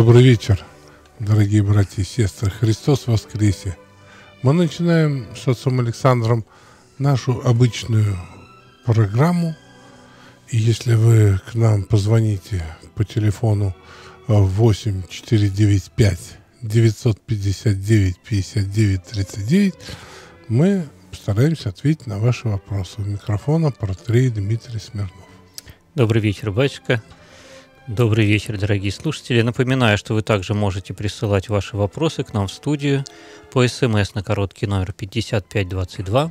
Добрый вечер, дорогие братья и сестры. Христос воскресе. Мы начинаем с отцом Александром нашу обычную программу. И если вы к нам позвоните по телефону 8 495 959 59 39, мы постараемся ответить на ваши вопросы. У микрофона портрей Дмитрий Смирнов. Добрый вечер, батюшка. Добрый вечер, дорогие слушатели. Напоминаю, что вы также можете присылать ваши вопросы к нам в студию по СМС на короткий номер 5522.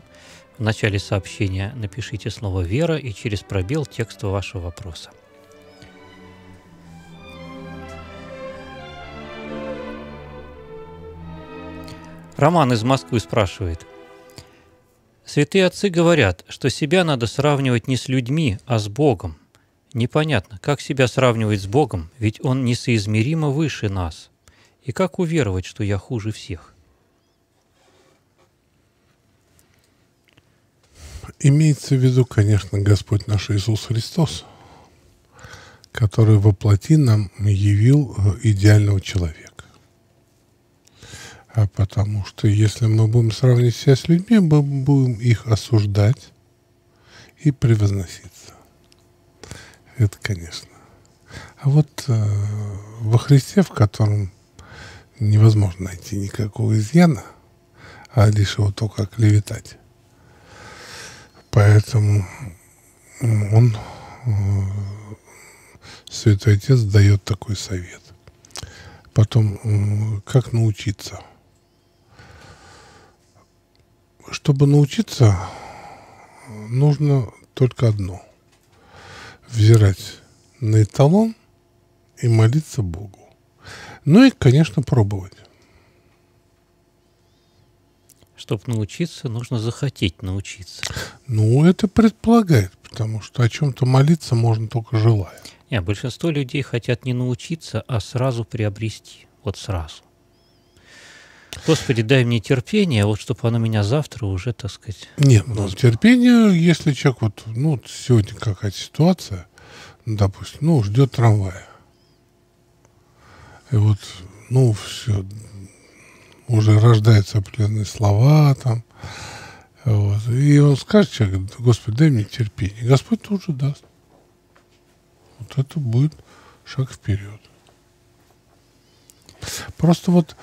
В начале сообщения напишите слово «Вера» и через пробел текст вашего вопроса. Роман из Москвы спрашивает. Святые отцы говорят, что себя надо сравнивать не с людьми, а с Богом. Непонятно, как себя сравнивать с Богом, ведь Он несоизмеримо выше нас. И как уверовать, что я хуже всех? Имеется в виду, конечно, Господь наш Иисус Христос, который воплоти нам явил э, идеального человека. А потому что если мы будем сравнивать себя с людьми, мы будем их осуждать и превозносить. Это, конечно. А вот э, во Христе, в котором невозможно найти никакого изъяна, а лишь его только клеветать. Поэтому он, э, Святой Отец, дает такой совет. Потом, э, как научиться? Чтобы научиться, нужно только одно – взирать на эталон и молиться Богу. Ну и, конечно, пробовать. Чтобы научиться, нужно захотеть научиться. Ну, это предполагает, потому что о чем-то молиться можно только желая. Нет, большинство людей хотят не научиться, а сразу приобрести. Вот сразу. Господи, дай мне терпение, вот чтобы оно меня завтра уже, так сказать... Нет, ну, терпение, если человек вот, ну, сегодня какая-то ситуация, допустим, ну, ждет трамвая. И вот, ну, все, уже рождаются определенные слова там, вот. И он скажет человек, Господи, дай мне терпение. Господь тут же даст. Вот это будет шаг вперед. Просто вот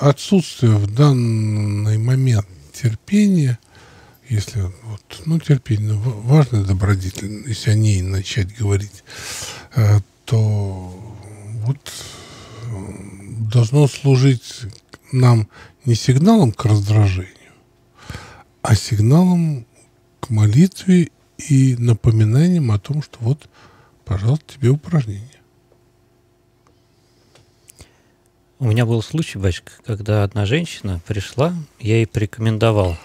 отсутствие в данный момент терпения, если вот, ну, терпение важный добродетель, если о ней начать говорить, э, то вот э, должно служить нам не сигналом к раздражению, а сигналом к молитве и напоминанием о том, что вот, пожалуйста, тебе упражнение. У меня был случай, батюшка, когда одна женщина пришла, я ей порекомендовал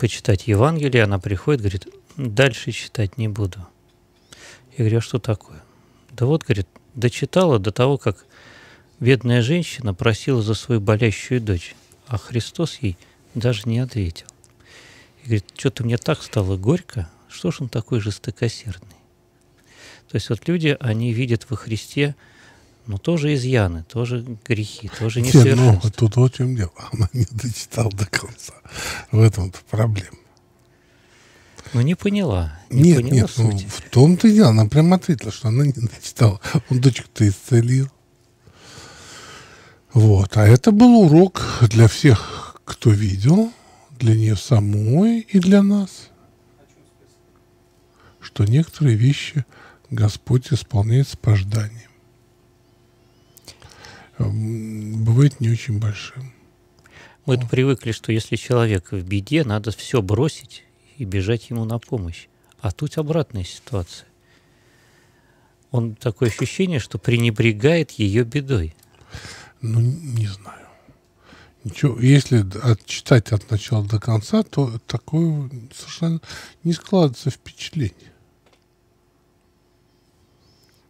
почитать Евангелие, она приходит, говорит, дальше читать не буду. Я говорю, а что такое? Да вот, говорит, дочитала до того, как бедная женщина просила за свою болящую дочь, а Христос ей даже не ответил. И говорит, что-то мне так стало горько, что ж он такой жестокосердный? То есть вот люди, они видят во Христе но тоже изъяны, тоже грехи, тоже несовершенство. Ну, тут вот в чем дело. Она не дочитала до конца. В этом-то проблема. Ну, не поняла. Не нет, поняла нет, ну, в том-то и дело. Она прямо ответила, что она не дочитала. Он дочку-то исцелил. Вот. А это был урок для всех, кто видел, для нее самой и для нас. Что некоторые вещи Господь исполняет с пожданием бывает не очень большим. Мы вот. привыкли, что если человек в беде, надо все бросить и бежать ему на помощь. А тут обратная ситуация. Он такое ощущение, что пренебрегает ее бедой. Ну, не знаю. Ничего, если отчитать от начала до конца, то такое совершенно не складывается впечатление.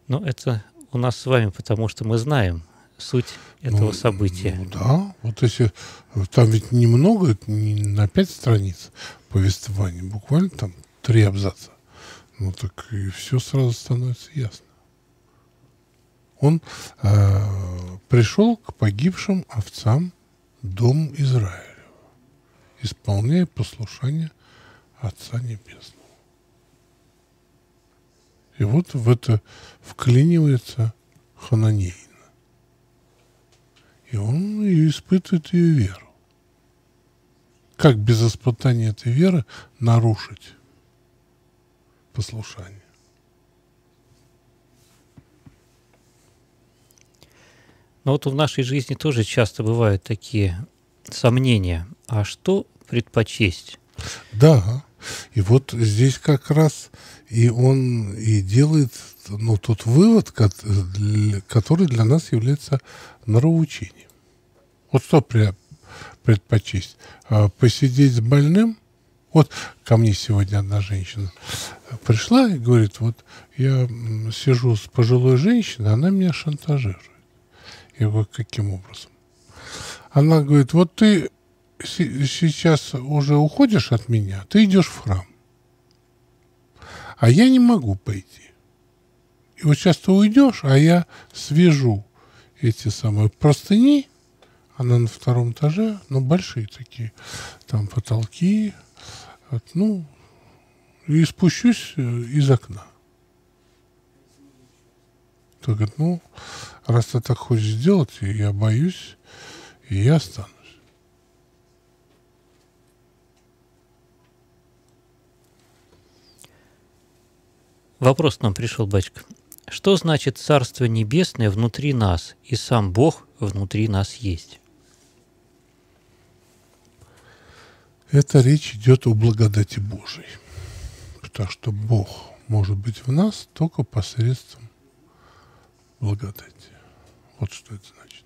Ну, это у нас с вами, потому что мы знаем, суть этого ну, события. Ну, да, вот если там ведь немного, не на пять страниц повествования, буквально там три абзаца. Ну так и все сразу становится ясно. Он э, пришел к погибшим овцам Дом Израиля, исполняя послушание Отца Небесного. И вот в это вклинивается Хананейна. И он ее испытывает ее веру. Как без испытания этой веры нарушить послушание? Но вот в нашей жизни тоже часто бывают такие сомнения. А что предпочесть? Да, и вот здесь как раз и он и делает ну, тот вывод, который для нас является нравоучением. Вот что предпочесть? А, посидеть с больным? Вот ко мне сегодня одна женщина пришла и говорит, вот я сижу с пожилой женщиной, она меня шантажирует. Я говорю, каким образом? Она говорит, вот ты сейчас уже уходишь от меня, ты идешь в храм. А я не могу пойти. И вот сейчас ты уйдешь, а я свяжу эти самые простыни, она на втором этаже, но большие такие, там потолки, вот, ну, и спущусь э, из окна. То говорит, ну, раз ты так хочешь сделать, я боюсь, и я останусь. Вопрос нам пришел, батюшка. Что значит Царство Небесное внутри нас, и сам Бог внутри нас есть? Это речь идет о благодати Божией. Потому что Бог может быть в нас только посредством благодати. Вот что это значит.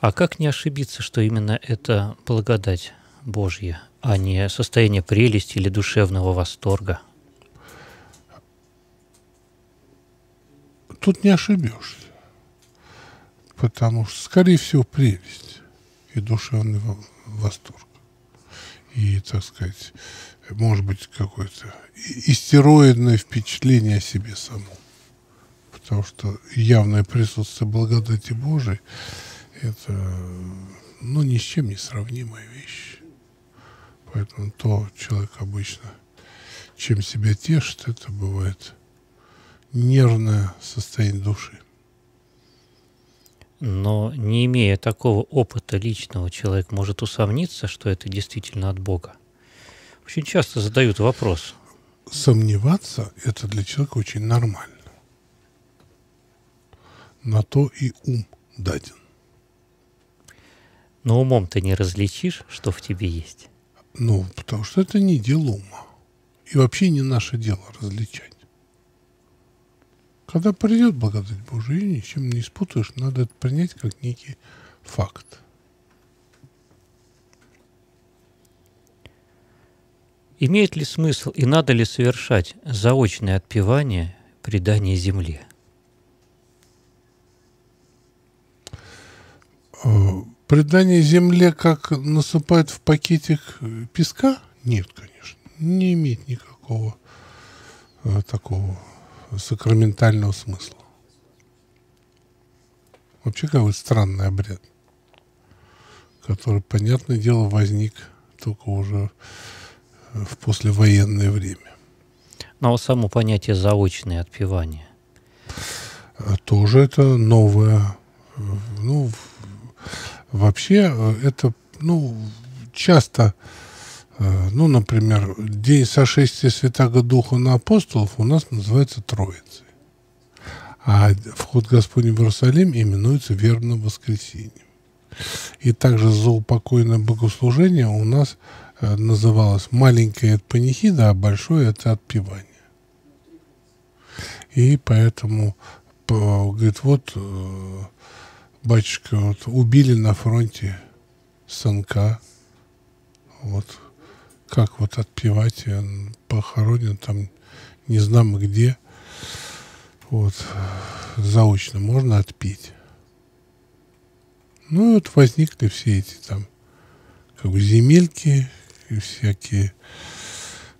А как не ошибиться, что именно это благодать Божья, а не состояние прелести или душевного восторга? Тут не ошибешься. Потому что, скорее всего, прелесть и душевный восторг. И, так сказать, может быть, какое-то истероидное впечатление о себе самом. Потому что явное присутствие благодати Божией – это, ну, ни с чем не сравнимая вещь. Поэтому то человек обычно, чем себя тешит, это бывает – нервное состояние души. Но не имея такого опыта личного, человек может усомниться, что это действительно от Бога. Очень часто задают вопрос. Сомневаться – это для человека очень нормально. На то и ум даден. Но умом ты не различишь, что в тебе есть. Ну, потому что это не дело ума. И вообще не наше дело различать. Когда придет благодать Божия, ее ничем не испутаешь, надо это принять как некий факт. Имеет ли смысл и надо ли совершать заочное отпевание предания земле? Э, предание земле как насыпают в пакетик песка? Нет, конечно. Не имеет никакого э, такого сакраментального смысла. Вообще какой странный обряд, который, понятное дело, возник только уже в послевоенное время. Но ну, а само понятие заочное отпевание. А тоже это новое. Ну, вообще это, ну, часто Э, ну, например, день сошествия Святого Духа на апостолов у нас называется Троицей. А вход Господень в Иерусалим именуется верным воскресением. И также заупокойное богослужение у нас э, называлось маленькое это панихида, а большое это отпевание. И поэтому, говорит, вот, э, батюшка, вот убили на фронте сынка, вот, как вот отпевать, он похоронен там не знамо где, вот, заочно можно отпеть. Ну и вот возникли все эти там как бы земельки и всякие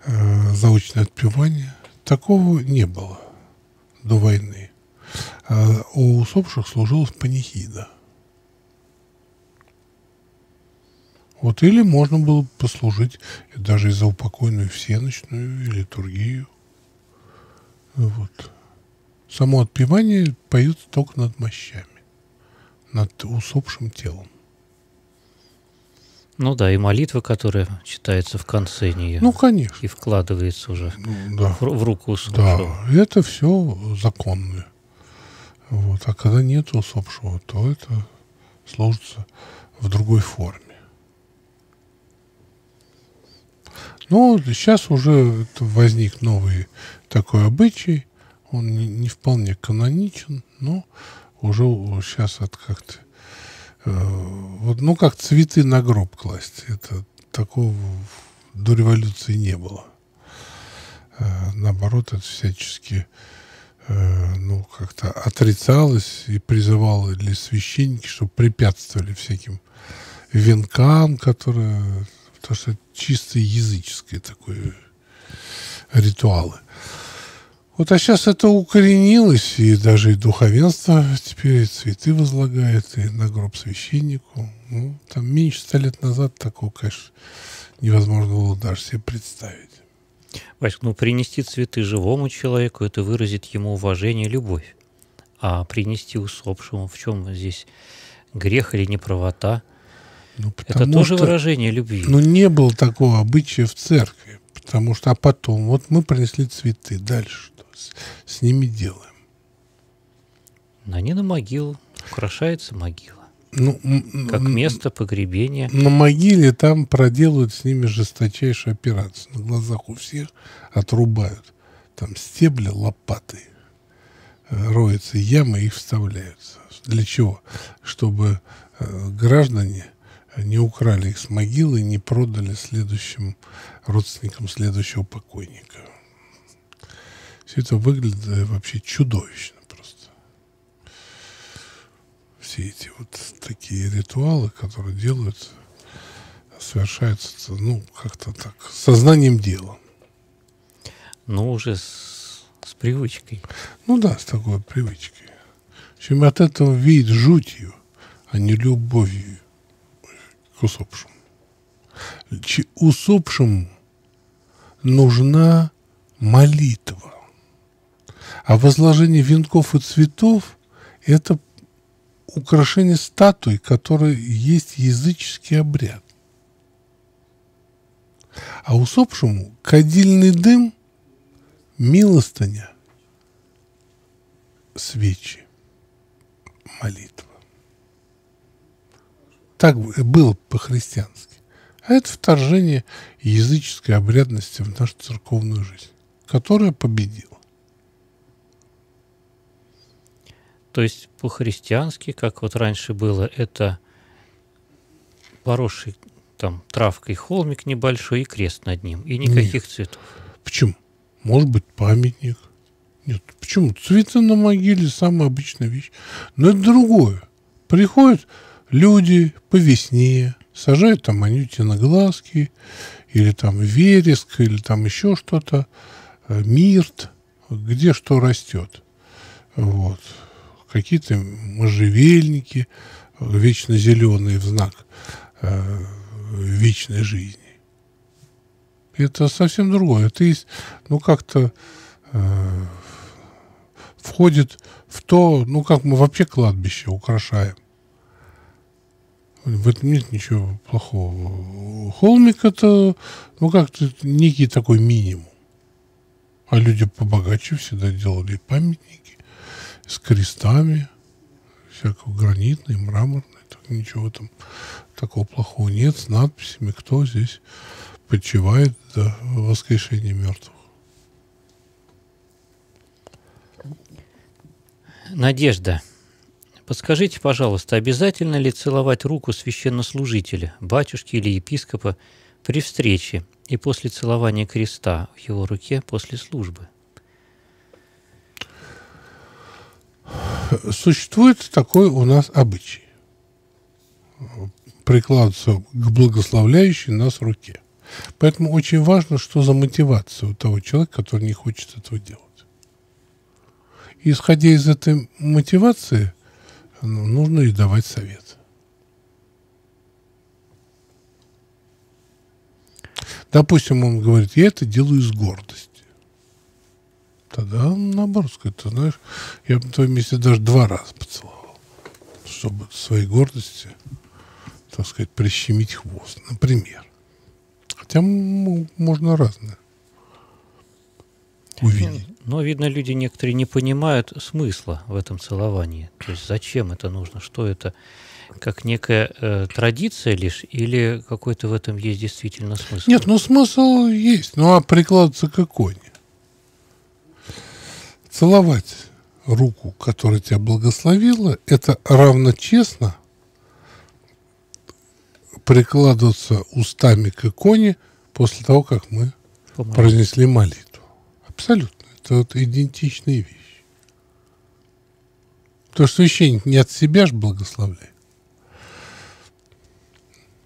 э, заочные отпевания. Такого не было до войны. А у усопших служилась панихида. Вот или можно было послужить даже и за упокойную всеночную литургию. Вот. Само отпевание поется только над мощами, над усопшим телом. Ну да, и молитва, которая читается в конце нее. Ну, конечно. И вкладывается уже ну, да. в, в руку усопшего. Да, это все законное. Вот. А когда нет усопшего, то это служится в другой форме. Но сейчас уже возник новый такой обычай. Он не, не вполне каноничен, но уже сейчас это как-то Э, вот, ну, как цветы на гроб класть. Это такого до революции не было. Э, наоборот, это всячески э, ну, как-то отрицалось и призывало для священники, чтобы препятствовали всяким венкам, которые... Потому что это чисто языческое такое ритуалы. Вот, а сейчас это укоренилось, и даже и духовенство теперь цветы возлагает, и на гроб священнику. Ну, там меньше ста лет назад такого, конечно, невозможно было даже себе представить. Васька, ну принести цветы живому человеку, это выразить ему уважение и любовь. А принести усопшему, в чем здесь грех или неправота? Ну, это тоже что, выражение любви. Ну, не было такого обычая в церкви. Потому что, а потом, вот мы принесли цветы, дальше с, с ними делаем? Они на могилу, украшается могила. Ну, как место погребения. На могиле там проделают с ними жесточайшую операцию. На глазах у всех отрубают. Там стебли, лопаты. Э, роются ямы, их вставляются. Для чего? Чтобы э, граждане не украли их с могилы не продали следующим родственникам следующего покойника. Все это выглядит вообще чудовищно просто. Все эти вот такие ритуалы, которые делаются, совершаются, ну, как-то так, сознанием дела. Ну, уже с, с привычкой. Ну да, с такой привычкой. В общем, от этого веет жутью, а не любовью к усопшему. Усопшему нужна молитва. А возложение венков и цветов – это украшение статуи, которая есть языческий обряд. А усопшему кадильный дым, милостыня, свечи, молитва. Так было по-христиански. А это вторжение языческой обрядности в нашу церковную жизнь, которая победила. То есть по-христиански, как вот раньше было, это поросший там травкой холмик небольшой и крест над ним, и никаких Нет. цветов. Почему? Может быть, памятник. Нет, почему? Цветы на могиле самая обычная вещь. Но это другое. Приходят люди по весне, сажают там анютины глазки, или там вереск, или там еще что-то, э, мирт, где что растет. Вот какие-то можжевельники, вечно зеленые в знак э, вечной жизни. Это совсем другое. Это есть, ну, как-то э, входит в то, ну, как мы вообще кладбище украшаем. В этом нет ничего плохого. Холмик это, ну, как-то некий такой минимум. А люди побогаче всегда делали памятники с крестами, всякого гранитный, мраморный, так ничего там такого плохого нет, с надписями, кто здесь почивает до воскрешения мертвых. Надежда. Подскажите, пожалуйста, обязательно ли целовать руку священнослужителя, батюшки или епископа при встрече и после целования креста в его руке после службы? существует такой у нас обычай. Прикладываться к благословляющей нас руке. Поэтому очень важно, что за мотивация у того человека, который не хочет этого делать. исходя из этой мотивации, ну, нужно и давать совет. Допустим, он говорит, я это делаю из гордости. Тогда он наоборот скажет, ты знаешь, я бы на твоем месте даже два раза поцеловал, чтобы своей гордости, так сказать, прищемить хвост, например. Хотя можно разное увидеть. Но, видно, люди некоторые не понимают смысла в этом целовании. То есть зачем это нужно, что это, как некая э, традиция лишь, или какой-то в этом есть действительно смысл? Нет, ну смысл есть. Ну а прикладываться какой? Целовать руку, которая тебя благословила, это равно честно прикладываться устами к иконе после того, как мы Помогу. произнесли молитву. Абсолютно. Это вот идентичные вещи. То, что священник не от себя же благословляет,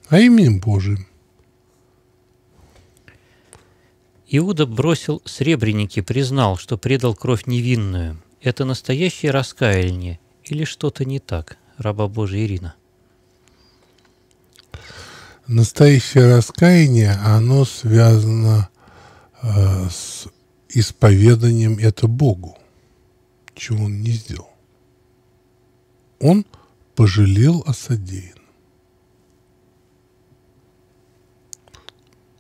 а именем Божиим. Иуда бросил сребреники, признал, что предал кровь невинную. Это настоящее раскаяние или что-то не так, раба Божия Ирина? Настоящее раскаяние, оно связано э, с исповеданием это Богу, чего он не сделал. Он пожалел о содеянном.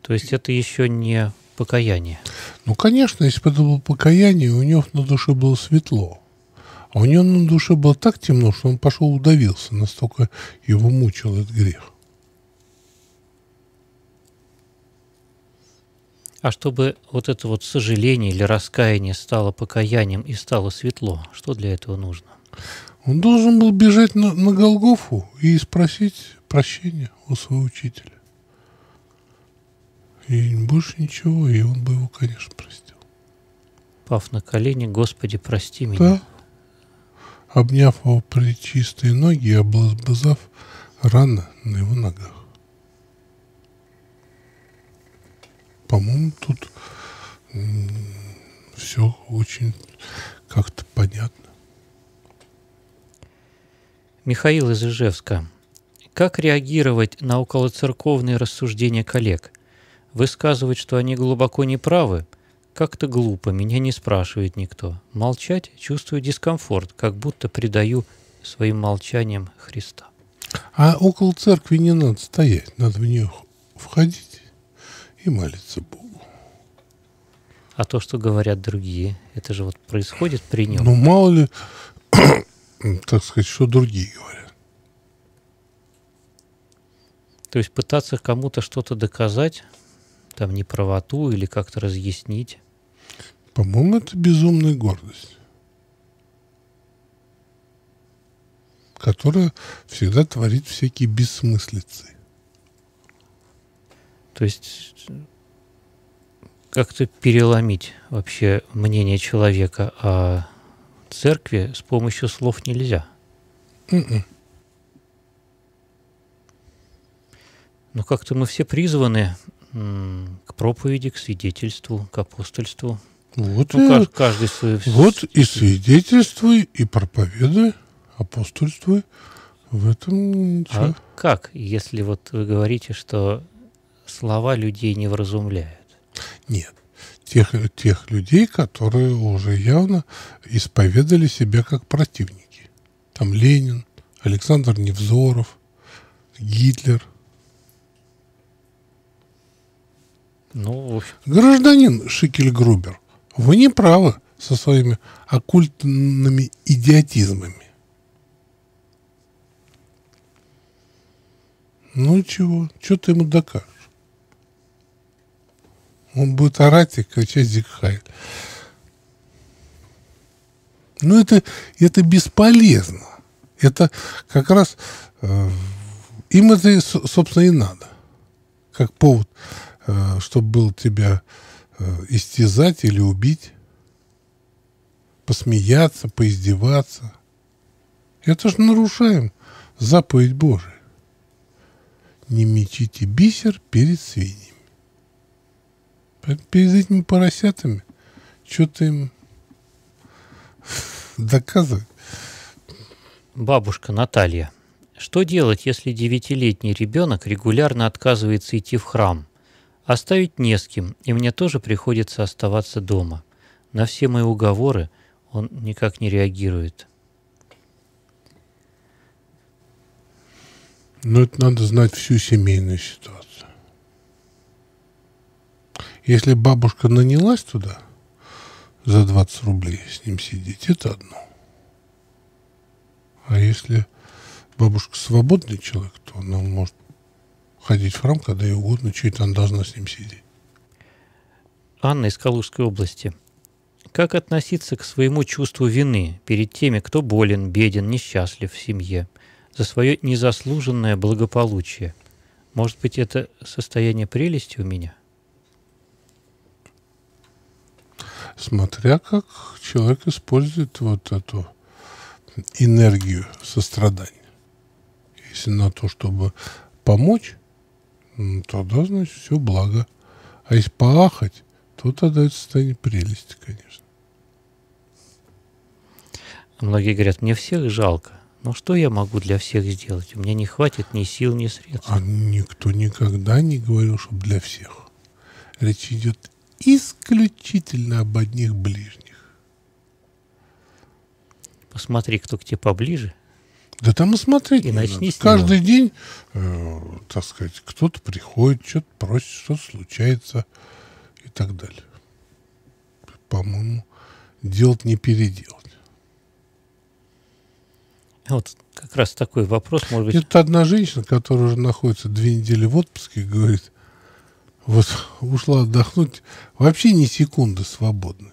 То есть это еще не покаяние? Ну, конечно, если бы это было покаяние, у него на душе было светло. А у него на душе было так темно, что он пошел удавился, настолько его мучил этот грех. А чтобы вот это вот сожаление или раскаяние стало покаянием и стало светло, что для этого нужно? Он должен был бежать на, на Голгофу и спросить прощения у своего учителя. И больше ничего, и он бы его, конечно, простил. Пав на колени, Господи, прости меня. Да. Обняв его причистые ноги и облобызав раны на его ногах. По-моему, тут все очень как-то понятно. Михаил из Ижевска. Как реагировать на околоцерковные рассуждения коллег? Высказывать, что они глубоко неправы? Как-то глупо, меня не спрашивает никто. Молчать чувствую дискомфорт, как будто предаю своим молчанием Христа. А около церкви не надо стоять, надо в нее входить и молиться Богу. А то, что говорят другие, это же вот происходит при нем. Ну, мало ли, так сказать, что другие говорят. То есть пытаться кому-то что-то доказать, там, неправоту или как-то разъяснить. По-моему, это безумная гордость. которая всегда творит всякие бессмыслицы. То есть как-то переломить вообще мнение человека о церкви с помощью слов нельзя. Mm-mm. М-м. Но как-то мы все призваны к проповеди, к свидетельству, к апостольству. Вот, ну, и, каждый свой... вот и свидетельствуй, и проповедуй, апостольствуй. В этом ничего. А как, если вот вы говорите, что слова людей не вразумляют. Нет. Тех, тех людей, которые уже явно исповедали себя как противники. Там Ленин, Александр Невзоров, Гитлер. Ну, Гражданин Шикель Грубер, вы не правы со своими оккультными идиотизмами. Ну чего, что ты ему докажешь? Он будет орать и кричать Зигхайль. Но это, это бесполезно. Это как раз э, им это, собственно, и надо. Как повод, э, чтобы был тебя э, истязать или убить, посмеяться, поиздеваться. Это же нарушаем заповедь Божия. Не мечите бисер перед свиньями перед этими поросятами что-то им Доказывай. Бабушка Наталья. Что делать, если девятилетний ребенок регулярно отказывается идти в храм? Оставить не с кем, и мне тоже приходится оставаться дома. На все мои уговоры он никак не реагирует. Но это надо знать всю семейную ситуацию. Если бабушка нанялась туда за 20 рублей с ним сидеть, это одно. А если бабушка свободный человек, то она может ходить в храм, когда ей угодно, что это она должна с ним сидеть. Анна из Калужской области. Как относиться к своему чувству вины перед теми, кто болен, беден, несчастлив в семье, за свое незаслуженное благополучие? Может быть, это состояние прелести у меня? Смотря как человек использует вот эту энергию сострадания. Если на то, чтобы помочь, тогда, значит, все благо. А если поахать, то тогда это состояние прелести, конечно. Многие говорят, мне всех жалко. Но что я могу для всех сделать? У меня не хватит ни сил, ни средств. А никто никогда не говорил, что для всех. Речь идет исключительно об одних ближних. Посмотри, кто к тебе поближе. Да там и смотреть и не начни надо. Каждый день, э, так сказать, кто-то приходит, что-то просит, что-то случается и так далее. По-моему, делать не переделать. Вот как раз такой вопрос, может быть... Это одна женщина, которая уже находится две недели в отпуске, говорит, вот ушла отдохнуть, вообще ни секунды свободной.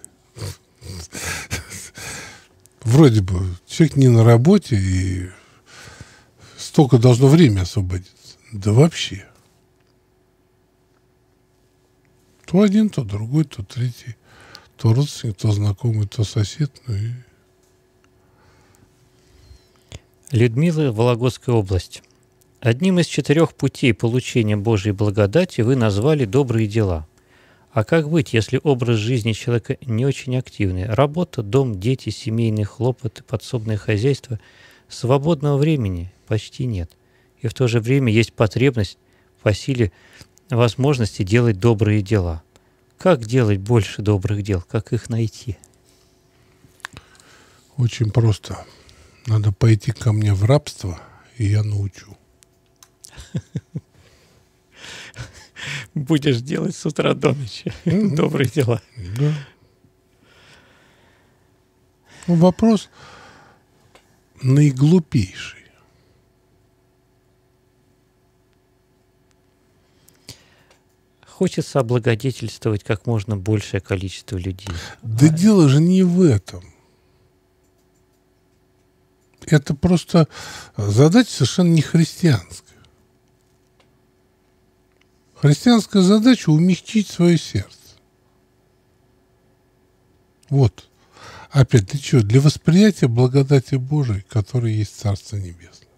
Вроде бы человек не на работе, и столько должно время освободиться. Да вообще. То один, то другой, то третий. То родственник, то знакомый, то сосед. Ну и... Людмила, Вологодская область. Одним из четырех путей получения Божьей благодати вы назвали добрые дела. А как быть, если образ жизни человека не очень активный? Работа, дом, дети, семейные хлопоты, подсобное хозяйство. Свободного времени почти нет. И в то же время есть потребность по силе возможности делать добрые дела. Как делать больше добрых дел? Как их найти? Очень просто. Надо пойти ко мне в рабство, и я научу. Будешь делать с утра до ночи добрые дела. Да. Ну, вопрос наиглупейший. Хочется облагодетельствовать как можно большее количество людей. Да а... дело же не в этом. Это просто задача совершенно не христианская. Христианская задача – умягчить свое сердце. Вот. Опять, для чего? Для восприятия благодати Божией, которая есть Царство Небесное.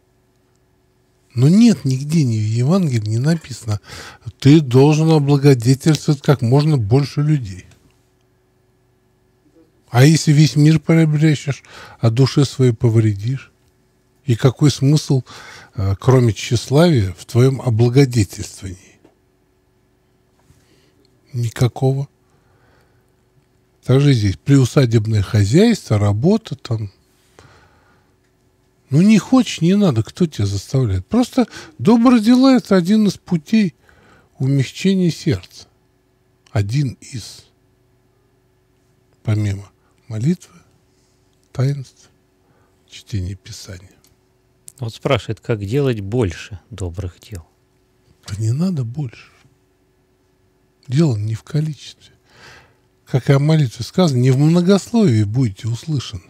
Но нет нигде ни в Евангелии не написано, ты должен облагодетельствовать как можно больше людей. А если весь мир приобретешь, а душе своей повредишь? И какой смысл, э, кроме тщеславия, в твоем облагодетельствовании? Никакого. Также здесь приусадебное хозяйство, работа там. Ну, не хочешь, не надо, кто тебя заставляет. Просто добрые дела – это один из путей умягчения сердца. Один из. Помимо молитвы, таинств, чтения Писания. Вот спрашивает, как делать больше добрых дел? Да не надо больше. Дело не в количестве. Как и о молитве сказано, не в многословии будете услышаны.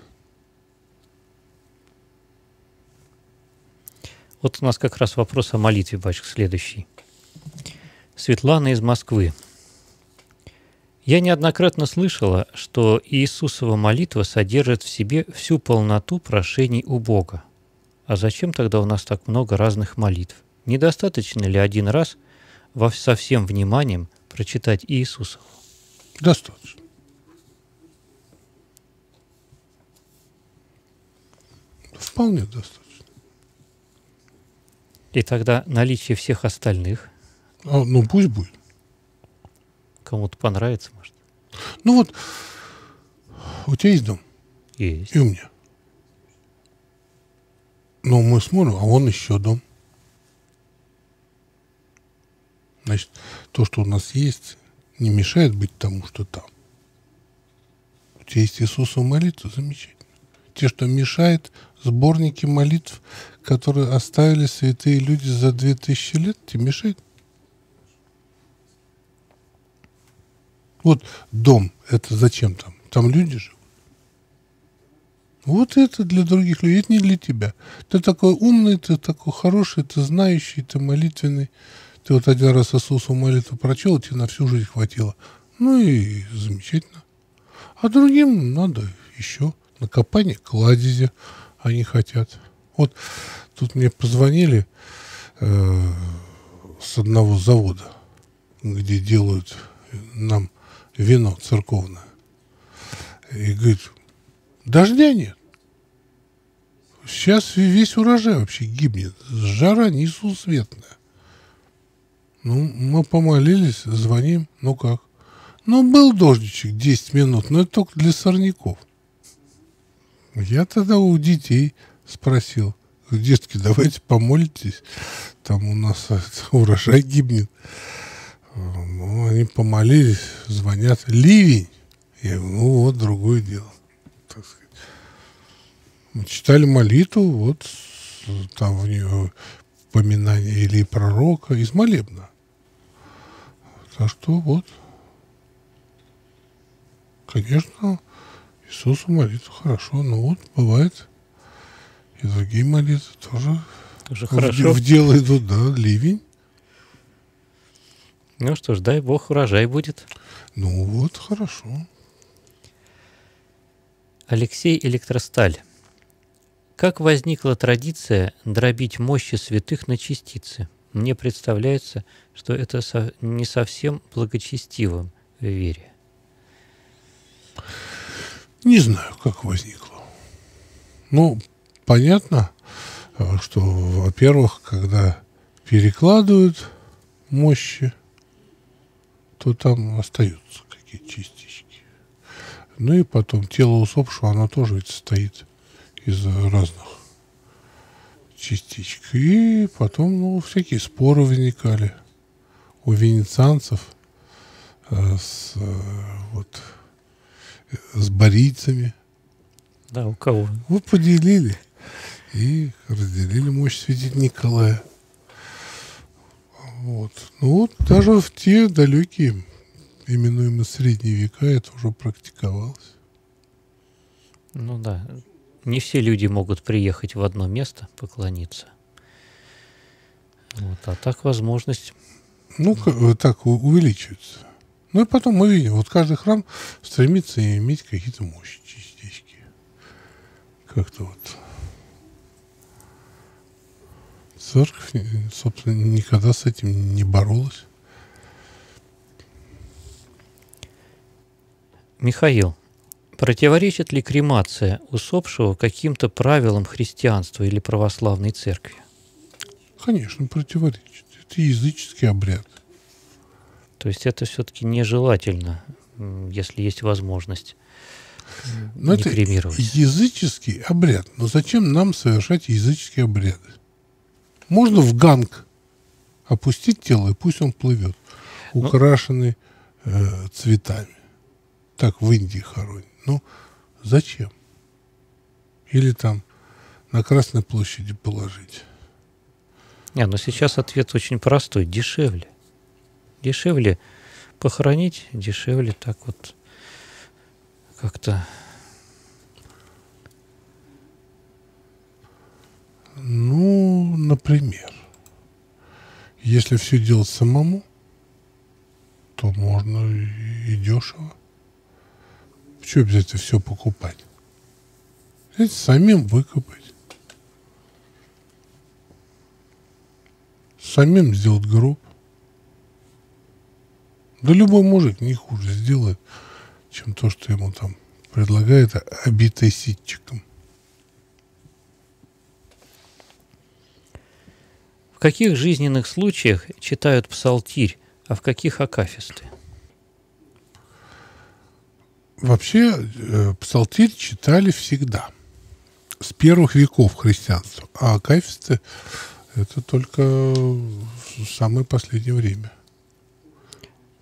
Вот у нас как раз вопрос о молитве, батюшка, следующий. Светлана из Москвы. Я неоднократно слышала, что Иисусова молитва содержит в себе всю полноту прошений у Бога. А зачем тогда у нас так много разных молитв? Недостаточно ли один раз во, со всем вниманием прочитать Иисусову? Достаточно. вполне достаточно. И тогда наличие всех остальных А, ну, пусть будет. кому-то понравится, может. Ну вот, у тебя есть дом, Есть. и у меня. Но мы смотрим, а он еще дом. Значит, то, что у нас есть, не мешает быть тому, что там. У тебя есть Иисусова молитва, замечательно. Те, что мешает, сборники молитв, которые оставили святые люди за две тысячи лет, тебе мешает? Вот дом, это зачем там? Там люди живут. Вот это для других людей, это не для тебя. Ты такой умный, ты такой хороший, ты знающий, ты молитвенный. Ты вот один раз Иисусу молитву прочел, тебе на всю жизнь хватило. Ну и замечательно. А другим надо еще накопание кладези они хотят. Вот тут мне позвонили э, с одного завода, где делают нам вино церковное. И говорит, дождя нет. Сейчас весь урожай вообще гибнет. Жара несусветная. Ну, мы помолились, звоним. Ну как? Ну, был дождичек 10 минут, но это только для сорняков. Я тогда у детей спросил. Детки, давайте помолитесь. Там у нас урожай гибнет. Ну, они помолились, звонят. Ливень. Я говорю, ну вот, другое дело. Так. Мы читали молитву, вот там в нее поминание или пророка из молебна. Так что вот, конечно, Иисусу молитву хорошо, но вот бывает и другие молитвы тоже Уже в, хорошо. в дело идут, да, ливень. Ну что ж, дай бог урожай будет. Ну вот, хорошо. Алексей Электросталь. Как возникла традиция дробить мощи святых на частицы? Мне представляется, что это со- не совсем благочестивым в вере. Не знаю, как возникло. Ну, понятно, э, что, во-первых, когда перекладывают мощи, то там остаются какие-то частички. Ну и потом тело усопшего, оно тоже ведь состоит из разных частичек. И потом, ну, всякие споры возникали у венецианцев э, с, э, вот, э, с борийцами. Да, у кого? Вот поделили и разделили мощь святителя Николая. Вот. Ну вот даже в те далекие, именуемые средние века, это уже практиковалось. Ну да. Не все люди могут приехать в одно место поклониться. Вот, а так возможность. Ну, так увеличивается. Ну и потом мы видим, вот каждый храм стремится иметь какие-то мощи, частички. Как-то вот. Церковь, э, собственно, никогда с этим не боролась. Михаил, противоречит ли кремация усопшего каким-то правилам христианства или православной церкви? Конечно, противоречит. Это языческий обряд. То есть это все-таки нежелательно, если есть возможность м, Но не это кремировать. языческий обряд. Но зачем нам совершать языческие обряды? Можно в ганг опустить тело, и пусть он плывет, Ну- украшенный э, цветами. Так в Индии хоронят. Ну, зачем? Или там на Красной площади положить. Не, но сейчас ответ очень простой. Дешевле. Дешевле похоронить, дешевле так вот как-то... Ну, например, если все делать самому, то можно и, и дешево. Что это все покупать? Это самим выкопать. Самим сделать гроб. Да любой мужик не хуже сделает, чем то, что ему там предлагает обитый ситчиком. В каких жизненных случаях читают псалтирь, а в каких акафисты? Вообще э, псалтирь читали всегда, с первых веков христианства, а акафисты это только в самое последнее время.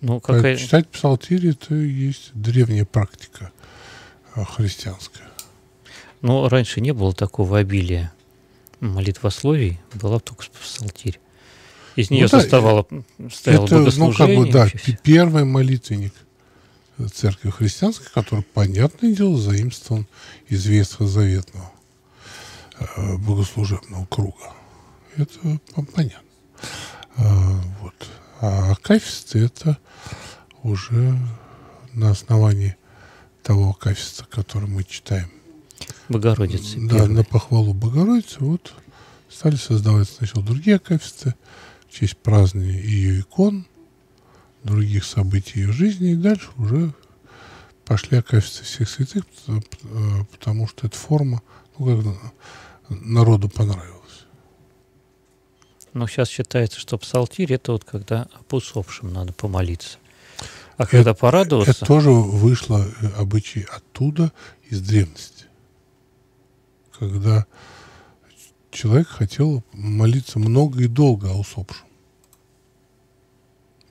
Ну, какая... Читать псалтирь это и есть древняя практика э, христианская. Ну, раньше не было такого обилия молитвословий, была только псалтирь. Из нее ну, составало, стояло это, богослужение. Ну, как бы, да, первый молитвенник церкви христианской, который, понятное дело, заимствован из Ветхозаветного э, богослужебного круга. Это понятно. А, вот. А акафисты это уже на основании того акафиста, который мы читаем. Богородицы. Да, первый. на похвалу Богородицы. Вот стали создавать сначала другие акафисты в честь празднования ее икон, других событий ее жизни, и дальше уже пошли акафисты всех святых, потому что эта форма ну, как народу понравилась. Но сейчас считается, что псалтирь это вот когда об усопшем надо помолиться. А это, когда порадоваться... Это тоже вышло э, обычай оттуда, из древности. Когда человек хотел молиться много и долго о усопшем.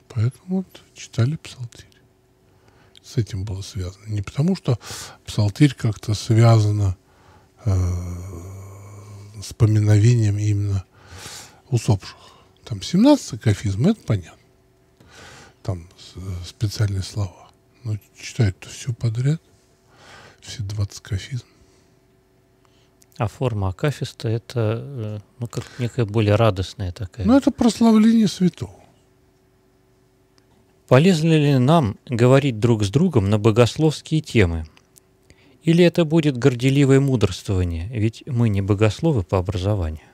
Поэтому вот читали псалтирь. С этим было связано. Не потому, что псалтирь как-то связано э, с поминовением именно усопших. Там 17 кафизм, это понятно. Там специальные слова. Но читают-то все подряд. Все 20 кафизм. А форма акафиста это, э, ну, как некая более радостная такая. Ну, это прославление святого. Полезно ли нам говорить друг с другом на богословские темы? Или это будет горделивое мудрствование, ведь мы не богословы по образованию?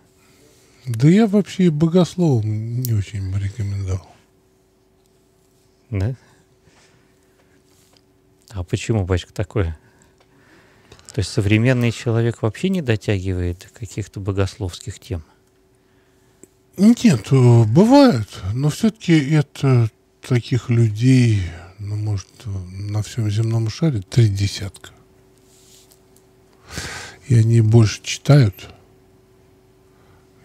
Да я вообще богословом не очень бы рекомендовал. Да? А почему, батюшка, такое? То есть современный человек вообще не дотягивает до каких-то богословских тем? Нет, бывает, но все-таки это таких людей, ну, может, на всем земном шаре три десятка. И они больше читают,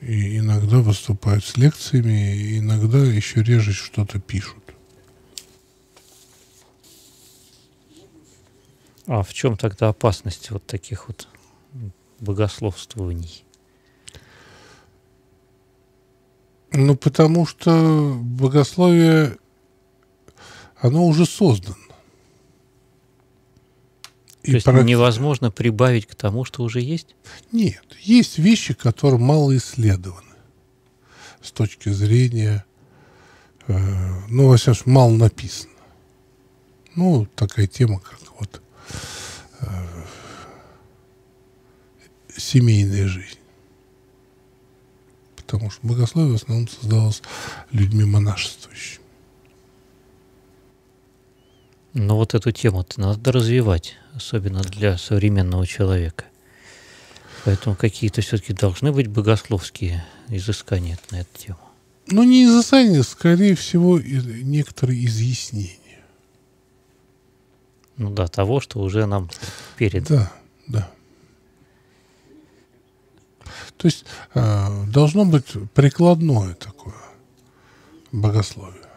и иногда выступают с лекциями, и иногда еще реже что-то пишут. А в чем тогда опасность вот таких вот богословствований? Ну, потому что богословие оно уже создано. И То есть практи... невозможно прибавить к тому, что уже есть? Нет. Есть вещи, которые мало исследованы с точки зрения, э, ну, во всяком мало написано. Ну, такая тема, как вот э, семейная жизнь. Потому что богословие в основном создавалось людьми монашествующими. Но вот эту тему надо развивать, особенно для современного человека. Поэтому какие-то все-таки должны быть богословские изыскания на эту тему. Ну, не изыскания, скорее всего, некоторые изъяснения. Ну да, того, что уже нам перед. Да, да. То есть э, должно быть прикладное такое богословие,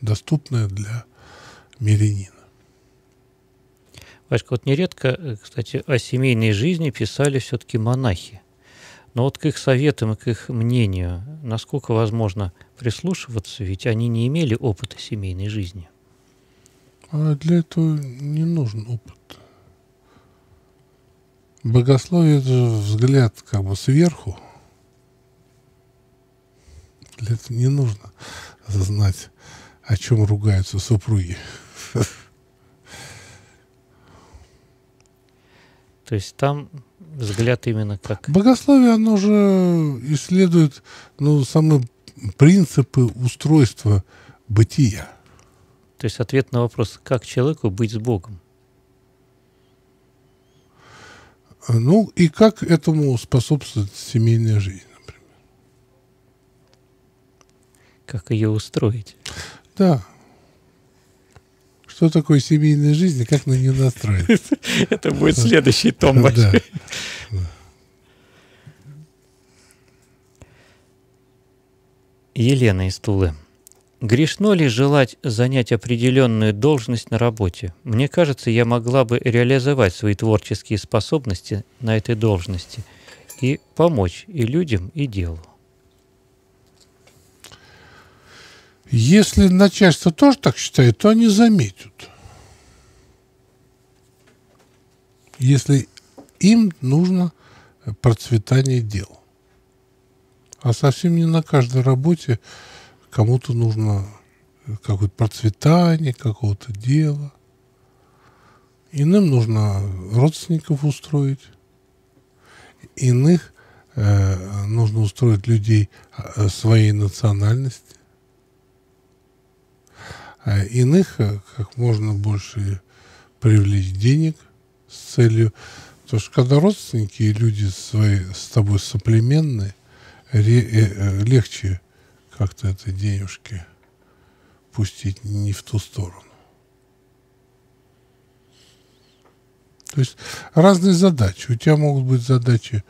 доступное для мирянина. Васька, вот нередко, э, кстати, о семейной жизни писали все-таки монахи. Но вот к их советам и к их мнению, насколько возможно прислушиваться, ведь они не имели опыта семейной жизни. А для этого не нужен опыт. Богословие – это взгляд как бы сверху. Для этого не нужно знать, о чем ругаются супруги. То есть там взгляд именно как... Богословие, оно же исследует ну, самые принципы устройства бытия. То есть ответ на вопрос, как человеку быть с Богом? Ну, и как этому способствует семейная жизнь, например. Как ее устроить? Да. Что такое семейная жизнь и как на нее настроиться? Это будет следующий том. Елена из Тулы. Грешно ли желать занять определенную должность на работе? Мне кажется, я могла бы реализовать свои творческие способности на этой должности и помочь и людям, и делу. Если начальство тоже так считает, то они заметят. Если им нужно процветание дел. А совсем не на каждой работе кому-то нужно какое-то процветание какого-то дела. Иным нужно родственников устроить. Иных э, нужно устроить людей э, своей национальности. А иных э, как можно больше привлечь денег с целью. Потому что когда родственники и люди свои, с тобой соплеменные, ре, э, легче как-то этой денежки пустить не в ту сторону. То есть разные задачи. У тебя могут быть задачи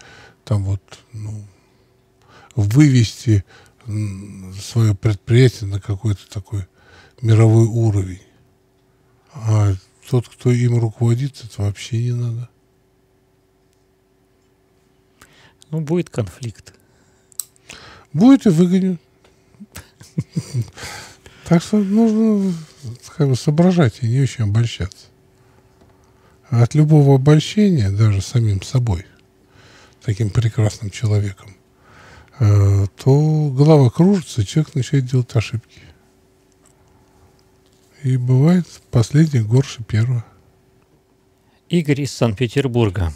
там вот, ну, вывести свое предприятие на какой-то такой мировой уровень. А тот, кто им руководит, это вообще не надо. Ну, будет конфликт. Будет и выгонят. Так что нужно как бы соображать и не очень обольщаться. От любого обольщения, даже самим собой, таким прекрасным человеком, э, то голова кружится, и человек начинает делать ошибки. И бывает последний горше первого. Игорь из Санкт-Петербурга.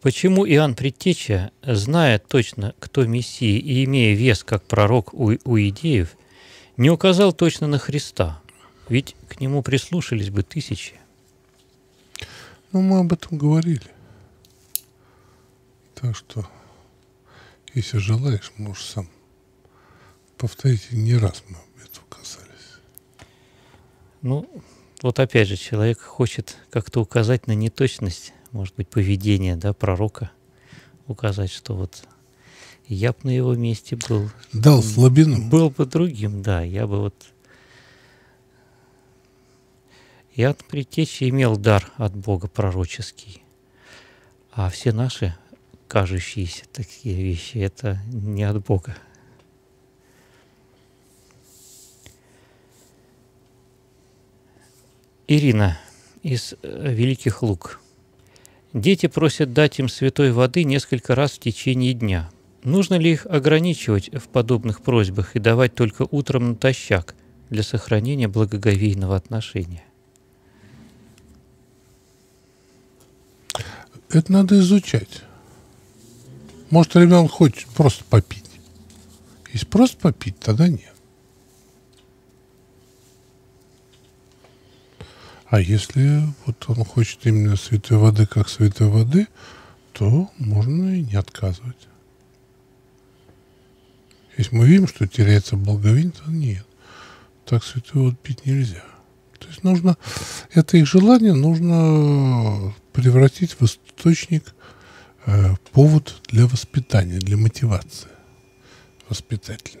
Почему Иоанн Предтеча, зная точно, кто Мессия и имея вес как пророк у, у идеев, не указал точно на Христа? Ведь к нему прислушались бы тысячи. Ну, мы об этом говорили. Так что, если желаешь, можешь сам повторить. Не раз мы. Ну, вот опять же, человек хочет как-то указать на неточность может быть, поведение да, пророка, указать, что вот я бы на его месте был. Дал слабину. Был бы другим, да. Я бы вот... Я от предтечи имел дар от Бога пророческий. А все наши кажущиеся такие вещи, это не от Бога. Ирина из э, Великих Лук. Дети просят дать им святой воды несколько раз в течение дня. Нужно ли их ограничивать в подобных просьбах и давать только утром натощак для сохранения благоговейного отношения? Это надо изучать. Может, ребенок хочет просто попить. Если просто попить, тогда нет. А если вот он хочет именно святой воды как святой воды, то можно и не отказывать. Если мы видим, что теряется благовиние, то нет. Так святой воду пить нельзя. То есть нужно, это их желание нужно превратить в источник, э, повод для воспитания, для мотивации воспитательной.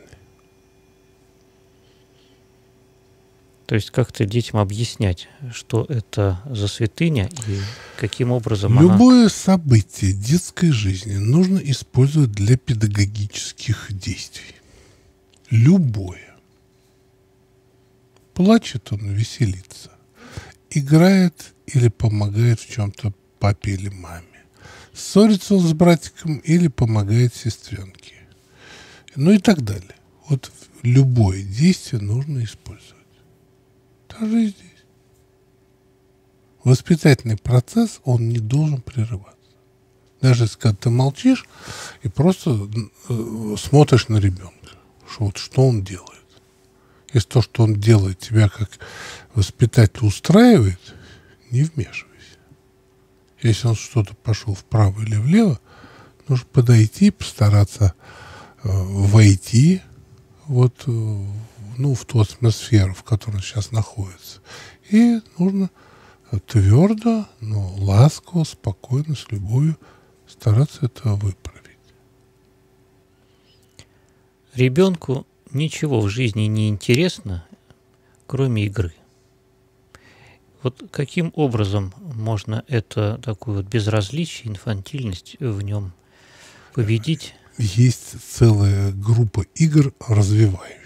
То есть как-то детям объяснять, что это за святыня и каким образом Любое она... событие детской жизни нужно использовать для педагогических действий. Любое. Плачет он, веселится. Играет или помогает в чем-то папе или маме. Ссорится он с братиком или помогает сестренке. Ну и так далее. Вот любое действие нужно использовать даже здесь. Воспитательный процесс, он не должен прерываться. Даже если когда ты молчишь и просто э, смотришь на ребенка, что, вот, что он делает. Если то, что он делает, тебя как воспитатель устраивает, не вмешивайся. Если он что-то пошел вправо или влево, нужно подойти, постараться э, войти вот, э, ну, в ту атмосферу, в которой он сейчас находится. И нужно твердо, но ласково, спокойно, с любовью стараться это выправить. Ребенку ничего в жизни не интересно, кроме игры. Вот каким образом можно это такую вот безразличие, инфантильность в нем победить? Есть целая группа игр развивающих.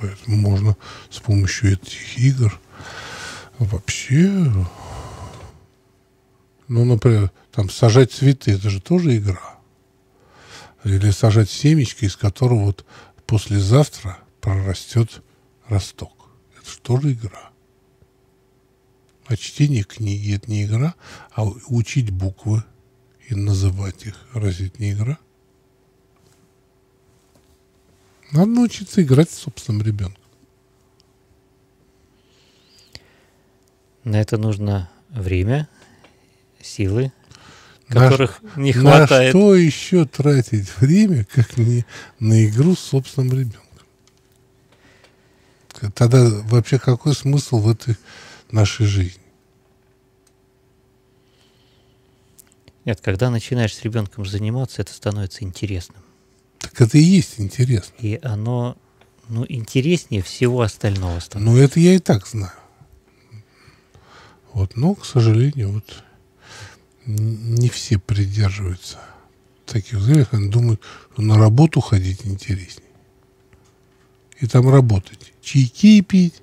Поэтому можно с помощью этих игр вообще, ну, например, там сажать цветы, это же тоже игра. Или сажать семечки, из которого вот послезавтра прорастет росток. Это же тоже игра. А чтение книги – это не игра, а учить буквы и называть их. Разве это не игра? Надо научиться играть с собственным ребенком. На это нужно время, силы, которых на, не хватает. На что еще тратить время, как не на игру с собственным ребенком? Тогда вообще какой смысл в этой нашей жизни? Нет, когда начинаешь с ребенком заниматься, это становится интересным. Это и есть интересно. И оно ну, интереснее всего остального становится. Ну, это я и так знаю. Вот, но, к сожалению, вот не все придерживаются таких взглядов. Они думают, что на работу ходить интереснее. И там работать. Чайки пить,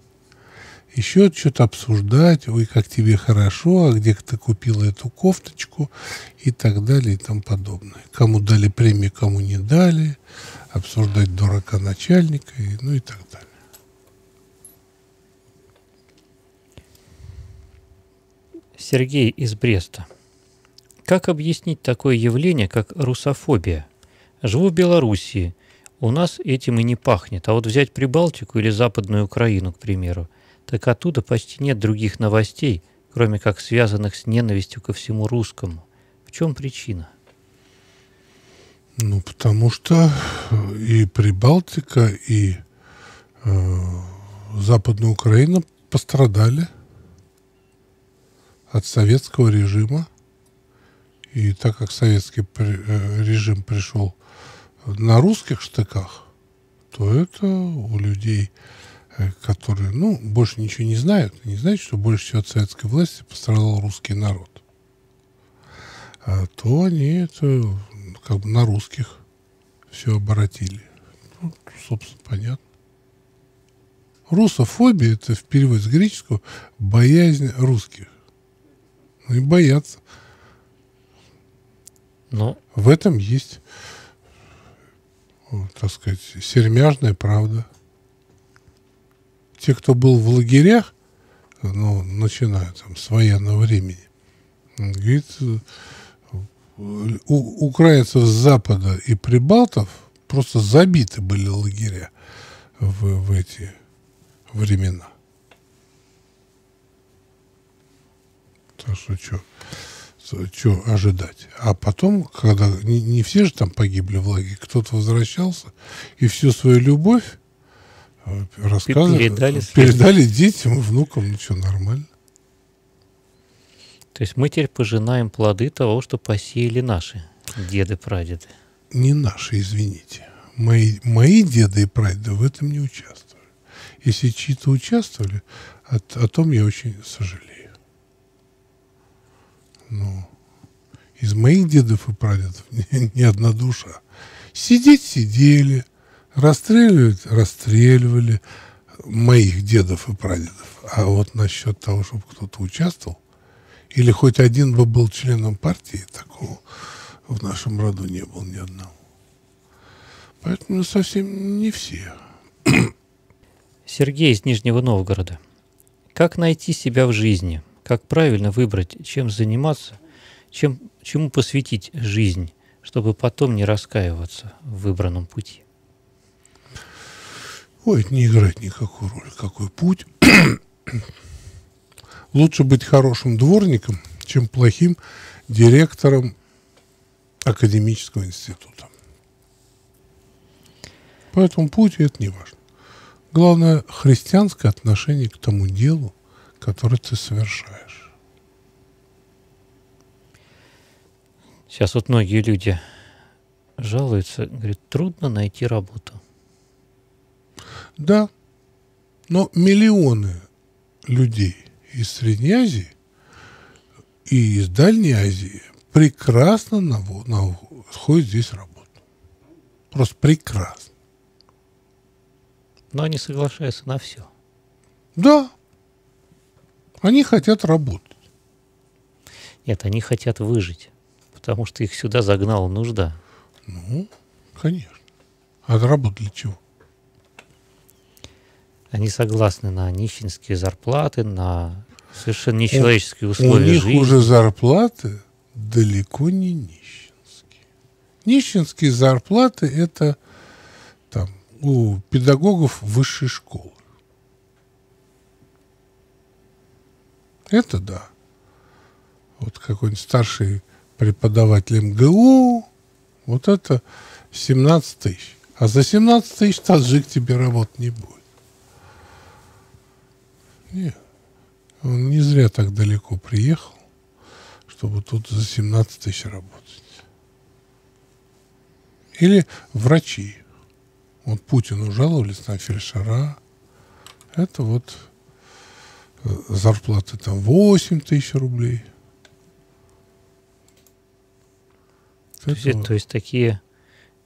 еще что-то обсуждать, ой, как тебе хорошо, а где ты купила эту кофточку и так далее и тому подобное. Кому дали премию, кому не дали, обсуждать дурака начальника, и, ну и так далее. Сергей из Бреста. Как объяснить такое явление, как русофобия? Живу в Белоруссии. У нас этим и не пахнет. А вот взять Прибалтику или Западную Украину, к примеру, так оттуда почти нет других новостей, кроме как связанных с ненавистью ко всему русскому. В чем причина? Ну, потому что и Прибалтика, и э, Западная Украина пострадали от советского режима. И так как советский э, режим пришел на русских штыках, то это у людей, э, которые, ну, больше ничего не знают, не знают, что больше всего от советской власти пострадал русский народ. А то они это как бы на русских все оборотили. Ну, собственно, понятно. Русофобия – это в переводе с греческого боязнь русских. Ну и боятся. Но в этом есть, так сказать, сермяжная правда. Те, кто был в лагерях, ну, начиная там с военного времени, говорит, у украинцев с Запада и Прибалтов просто забиты были лагеря в, в эти времена. Так что что? что ожидать. А потом, когда не, не все же там погибли в лагере, кто-то возвращался и всю свою любовь передали, передали детям, внукам, ну что, нормально. То есть мы теперь пожинаем плоды того, что посеяли наши деды, прадеды. Не наши, извините. Мои, мои деды и прадеды в этом не участвовали. Если чьи-то участвовали, о, о том я очень сожалею. Ну, из моих дедов и прадедов ни, ни одна душа. Сидеть сидели, расстреливать расстреливали моих дедов и прадедов. А вот насчет того, чтобы кто-то участвовал, или хоть один бы был членом партии, такого в нашем роду не было ни одного. Поэтому совсем не все. Сергей из Нижнего Новгорода. Как найти себя в жизни? как правильно выбрать, чем заниматься, чем, чему посвятить жизнь, чтобы потом не раскаиваться в выбранном пути. Ой, это не играет никакой роли, какой путь. Лучше быть хорошим дворником, чем плохим директором академического института. Поэтому путь это не важно. Главное христианское отношение к тому делу, которое ты совершаешь. Сейчас вот многие люди жалуются, говорят, трудно найти работу. Да, но миллионы людей из Средней Азии и из Дальней Азии прекрасно находят здесь работу. Просто прекрасно. Но они соглашаются на все. Да. Они хотят работать. Нет, они хотят выжить, потому что их сюда загнала нужда. Ну, конечно. А работа для чего? Они согласны на нищенские зарплаты, на совершенно нечеловеческие условия У них жизни. уже зарплаты далеко не нищенские. Нищенские зарплаты – это там, у педагогов высшей школы. Это да. Вот какой-нибудь старший преподаватель МГУ, вот это 17 тысяч. А за 17 тысяч таджик тебе работать не будет. Нет. Он не зря так далеко приехал, чтобы тут за 17 тысяч работать. Или врачи. Вот Путину жаловались на фельдшера. Это вот э, зарплаты там 8 тысяч рублей. То есть, то есть такие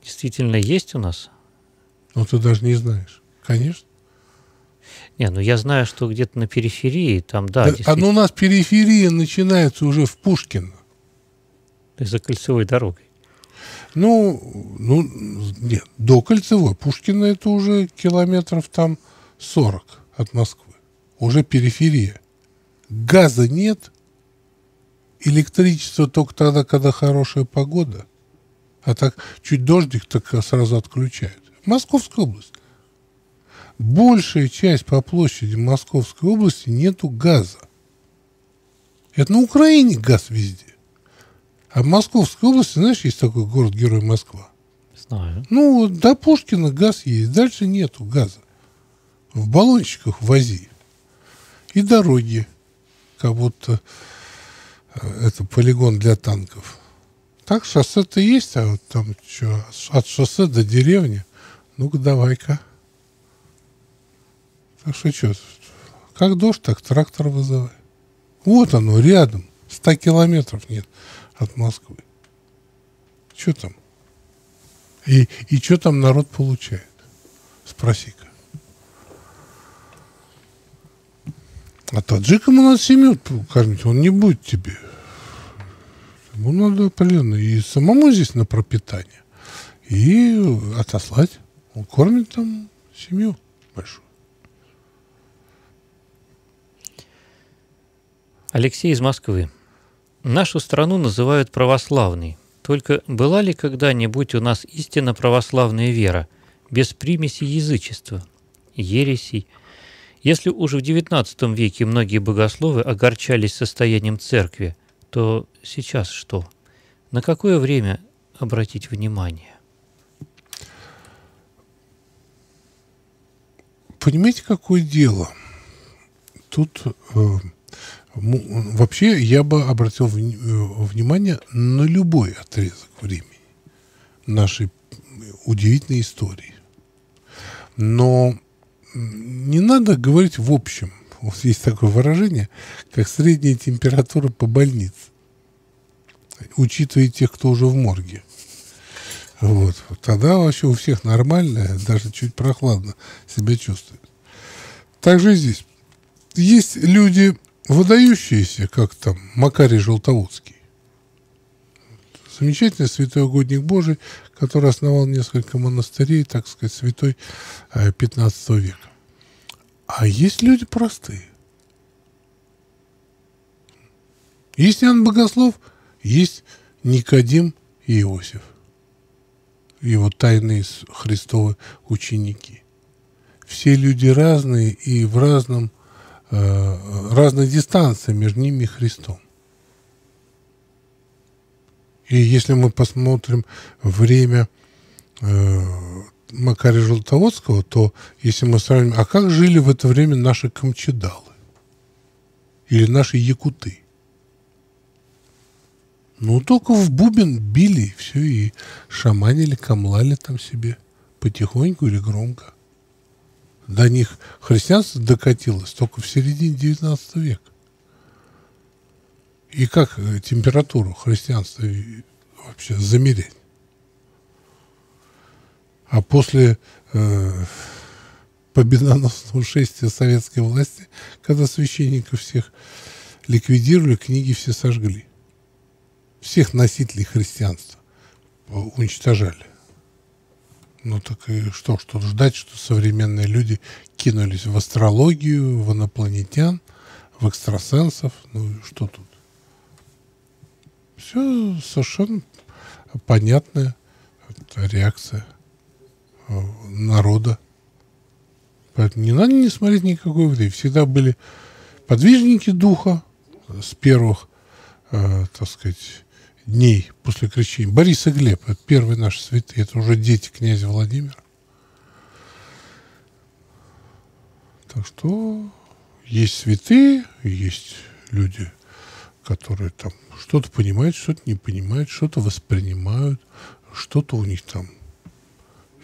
действительно есть у нас? Ну, ты даже не знаешь. Конечно. Не, ну я знаю, что где-то на периферии, там, да. да а ну у нас периферия начинается уже в Пушкино. То есть за кольцевой дорогой. Ну, ну, нет, до Кольцевой. Пушкина это уже километров там 40 от Москвы. Уже периферия. Газа нет. Электричество только тогда, когда хорошая погода. А так чуть дождик, так сразу отключают. Московская область. Большая часть по площади Московской области нету газа. Это на Украине газ везде. А в Московской области, знаешь, есть такой город-герой Москва? Знаю. Ну, до Пушкина газ есть, дальше нету газа. В баллончиках вози. И дороги, как будто э, это полигон для танков. Так, шоссе-то есть, а вот там что, от шоссе до деревни, ну-ка давай-ка. Так что что, как дождь, так трактор вызывай. Вот оно, рядом, 100 километров нет от Москвы. Что там? И, и что там народ получает? Спроси-ка. А таджикам у нас семью кормить, он не будет тебе. Ему надо, блин, и самому здесь на пропитание, и отослать. Он кормит там семью большую. Алексей из Москвы. Нашу страну называют православной. Только была ли когда-нибудь у нас истинно православная вера, без примеси язычества, ересей? Если уже в XIX веке многие богословы огорчались состоянием церкви, то сейчас что? На какое время обратить внимание? Понимаете, какое дело? Тут э, Вообще я бы обратил э, внимание на любой отрезок времени нашей удивительной истории. Но не надо говорить в общем. Вот есть такое выражение, как средняя температура по больнице. Учитывая тех, кто уже в морге. Вот. Тогда вообще у всех нормально, даже чуть прохладно себя чувствует. Также здесь. Есть люди выдающиеся, как там Макарий Желтоводский. Замечательный святой угодник Божий, который основал несколько монастырей, так сказать, святой 15 э, века. А есть люди простые. Есть Иоанн Богослов, есть Никодим и Иосиф. Его тайные Христовы ученики. Все люди разные и в разном разная дистанция между ними и Христом. И если мы посмотрим время э, Макария Желтоводского, то если мы сравним, а как жили в это время наши камчедалы? Или наши якуты? Ну, только в бубен били, все, и шаманили, камлали там себе потихоньку или громко. До них христианство докатилось только в середине 19 века. И как э, температуру христианства вообще замерять? А после э, победоносного шествия советской власти, когда священников всех ликвидировали, книги все сожгли. Всех носителей христианства уничтожали. Ну так и что, что ждать, что современные люди кинулись в астрологию, в инопланетян, в экстрасенсов, ну что тут? Все совершенно понятная реакция э, народа. Поэтому не надо не смотреть никакой воды. Всегда были подвижники духа с первых, э, так сказать, дней после крещения. Борис и Глеб, это первые наши святые, это уже дети князя Владимира. Так что есть святые, есть люди, которые там что-то понимают, что-то не понимают, что-то воспринимают, что-то у них там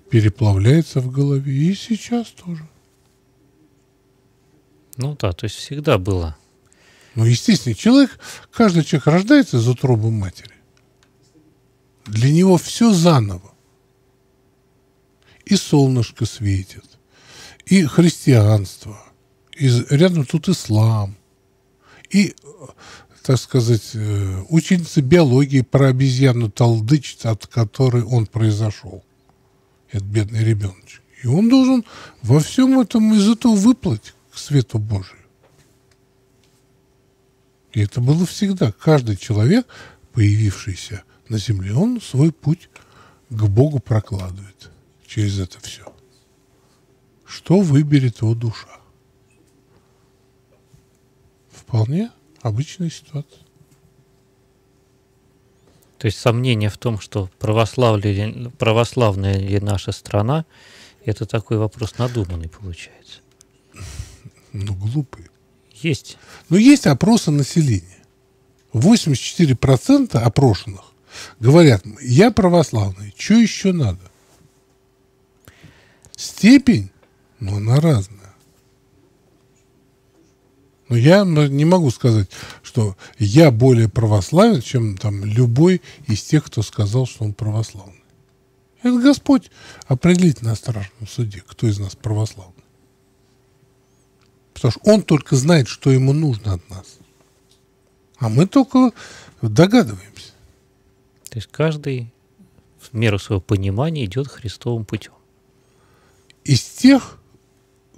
переплавляется в голове. И сейчас тоже. Ну да, то есть всегда было. Ну, естественно, человек, каждый человек рождается из утробы матери. Для него все заново. И солнышко светит, и христианство, и рядом тут ислам, и так сказать, э, ученица биологии про обезьяну толдычит, от которой он произошел. Этот бедный ребеночек. И он должен во всем этом из этого выплыть к свету Божию. И это было всегда. Каждый человек, появившийся на земле, он свой путь к Богу прокладывает через это все. Что выберет его душа? Вполне Обычная ситуация. То есть сомнение в том, что православная, православная ли наша страна, это такой вопрос надуманный получается. Ну, глупый. Есть. Ну, есть опросы населения. 84% опрошенных говорят, я православный, что еще надо? Степень, ну, она разная. Но я не могу сказать, что я более православен, чем там любой из тех, кто сказал, что он православный. Это Господь определит на страшном суде, кто из нас православный. Потому что Он только знает, что Ему нужно от нас. А мы только догадываемся. То есть каждый в меру своего понимания идет Христовым путем. Из тех,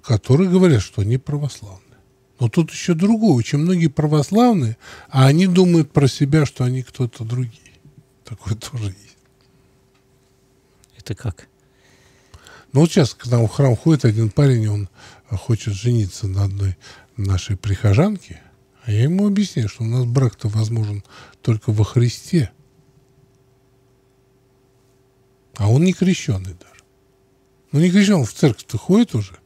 которые говорят, что они православны. Но тут еще другое. Очень многие православные, а они думают про себя, что они кто-то другие. Такое тоже есть. Это как? Ну вот сейчас к нам в храм ходит один парень, он хочет жениться на одной нашей прихожанке, а я ему объясняю, что у нас брак-то возможен только во Христе. А он не крещенный даже. Ну не крещен, в церковь-то ходит уже.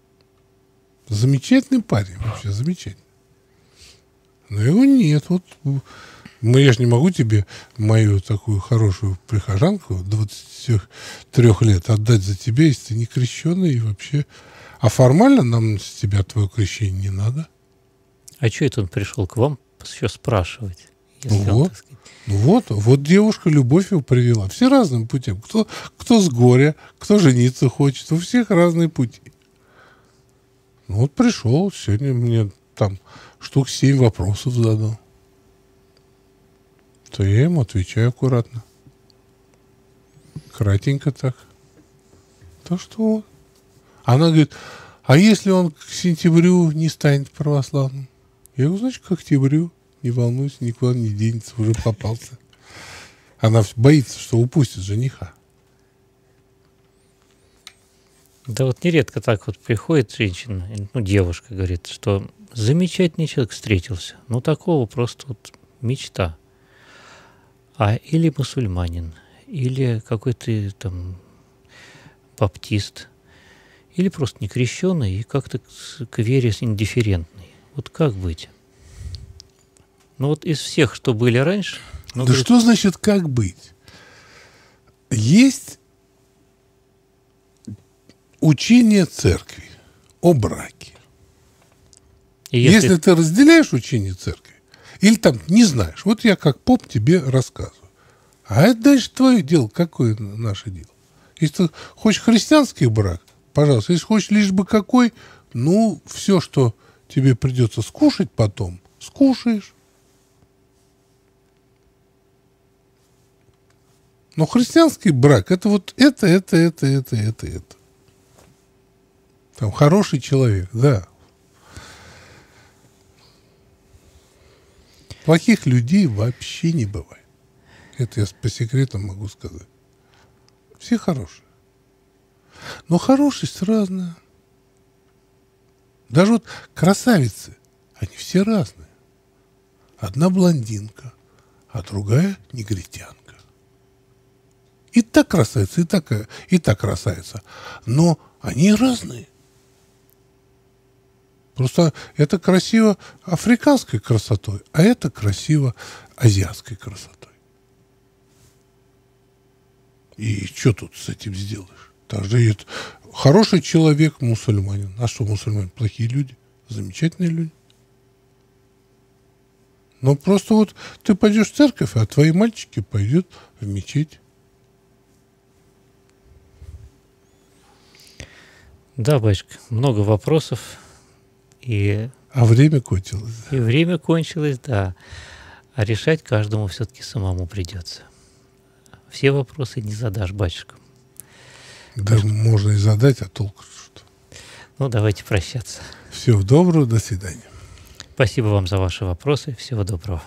Замечательный парень, вообще замечательный. Но его нет. Вот ну, я же не могу тебе мою такую хорошую прихожанку 23 лет отдать за тебя, если ты не крещенный и вообще... А формально нам с тебя твое крещение не надо. А что это он пришел к вам еще спрашивать? Ну вот, ну вот, вот девушка любовь его привела. Все разным путем. Кто, кто с горя, кто жениться хочет. У всех разные пути. Ну, вот пришел, сегодня мне там штук семь вопросов задал. То я ему отвечаю аккуратно. Кратенько так. То что. Она говорит, а если он к сентябрю не станет православным? Я говорю, значит, к октябрю. Не волнуйся, никуда не денется, уже попался. Она боится, что упустит жениха. Да вот нередко так вот приходит женщина, ну, девушка говорит, что замечательный человек встретился. Ну, такого просто вот мечта. А или мусульманин, или какой-то там баптист, или просто не крещенный и как-то к вере индифферентный. Вот как быть? Ну вот из всех, что были раньше... Ну, да говорит, что значит как быть? Есть учение церкви о браке. И если... если ты разделяешь учение церкви, или там не знаешь, вот я как поп тебе рассказываю. А это дальше твое дело, какое наше дело. Если ты хочешь христианский брак, пожалуйста. Если хочешь лишь бы какой, ну, все, что тебе придется скушать потом, скушаешь. Но христианский брак это вот это, это, это, это, это, это. Там хороший человек, да. Плохих людей вообще не бывает. Это я по секрету могу сказать. Все хорошие. Но хорошесть разная. Даже вот красавицы, они все разные. Одна блондинка, а другая негритянка. Так красавица, и так, и так красавица. Но они разные. Просто это красиво африканской красотой, а это красиво азиатской красотой. И что тут с этим сделаешь? Также это хороший человек мусульманин. А что мусульмане? Плохие люди? Замечательные люди. Но просто вот ты пойдешь в церковь, а твои мальчики пойдут в мечеть. Да, батюшка, много вопросов. И, а время кончилось. И время кончилось, да. А решать каждому все-таки самому придется. Все вопросы не задашь батюшкам. Да, Потому... можно и задать, а толку что? Ну, давайте прощаться. Всего доброго, до свидания. Спасибо вам за ваши вопросы. Всего доброго.